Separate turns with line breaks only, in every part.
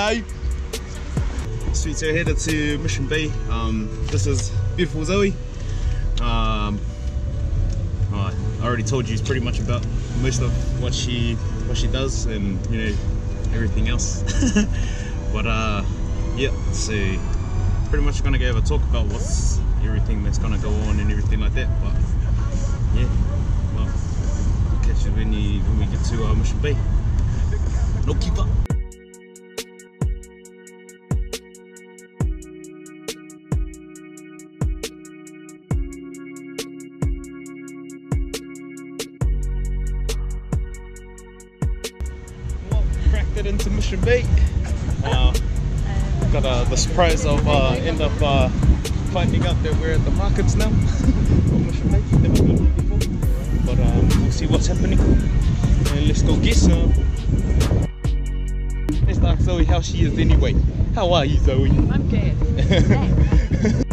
Hello. Sweet, so headed to Mission Bay. Um, this is beautiful Zoe. Um, I already told you it's pretty much about most of what she what she does and you know everything else. but uh, yeah, so pretty much gonna go a talk about what's everything that's gonna go on and everything like that. But yeah, well, we'll catch you when, you, when we get to uh, Mission Bay. No keep up. Into Mission Bay. Uh, got uh, the surprise of uh, end up uh, finding out that we're at the markets now. on Mission Bay. Never been here before. But um, we'll see what's happening. And let's go get some. Let's ask Zoe how she is anyway. How are you, Zoe?
I'm good.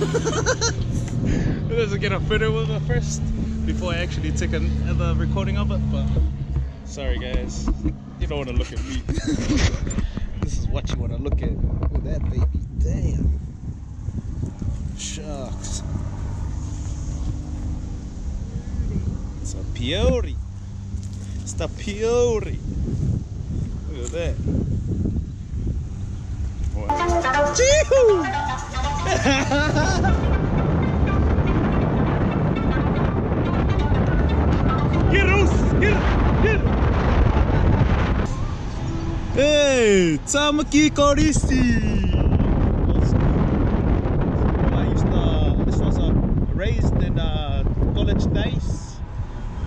Let's get a photo with her first before I actually take another recording of it. But sorry, guys, you don't want to look at me. this is what you want to look at. At that baby. Damn. Shucks. It's a Piori. It's the Piori. Look at that. Chee-hoo! Get us! Get Get Hey! Tamaki Korisi! I used to, this was uh, raised in uh, college days.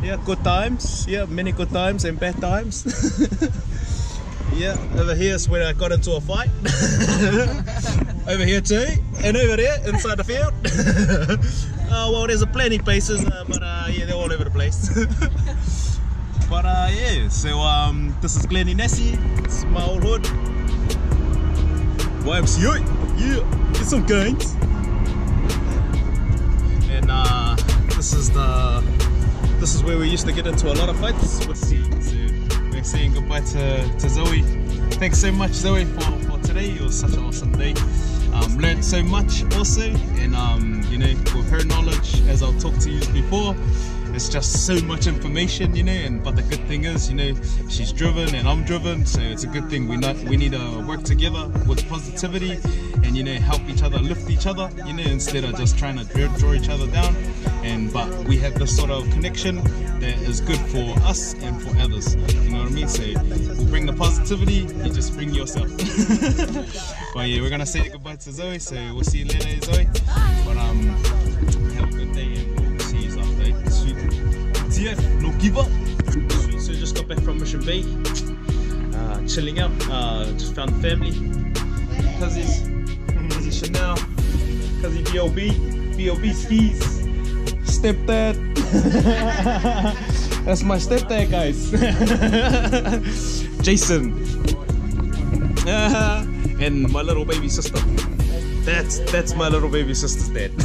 Yeah, good times. Yeah, many good times and bad times. yeah, over here is where I got into a fight. over here too, and over there inside the field. uh, well, there's a plenty places, uh, but uh, yeah, they're all over the place. but uh, yeah, so um, this is Glen Innes. It's my old hood. YMCA, yeah, get some gains. And uh, this is the this is where we used to get into a lot of fights. Let's see, saying goodbye to, to Zoe. Thanks so much, Zoe, for, for today. It was such an awesome day. Um, learned so much also, and um, you know, with her knowledge, as I've talked to you before, it's just so much information, you know. And but the good thing is, you know, she's driven and I'm driven, so it's a good thing. We not we need to work together with positivity, and you know, help each other, lift each other, you know, instead of just trying to draw, each other down. And but we have this sort of connection that is good for us and for others. You know what I mean? So we'll bring the positivity. You just bring yourself. but yeah, we're gonna say goodbye to Zoe. So we'll see you later, Zoe. But um, have a good day TF, no give up. So just got back from Mission Bay. Uh, chilling out. Uh, just found family. Cousins, Cousin Chanel, cousin BOB, BOB skis stepdad. That's my stepdad, guys. Jason. and my little baby sister. That's that's my little baby sister's dad.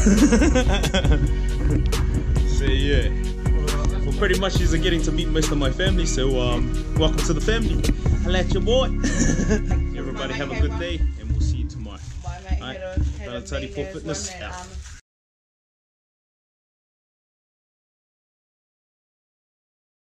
so yeah. Pretty much you're getting to meet most of my family. So um, welcome to the family. At your boy. Everybody have a good day, and we'll see you tomorrow.
Bye, mate.
Alright,
Head on- head on
Bella Teddy
being
for fitness out.
Um,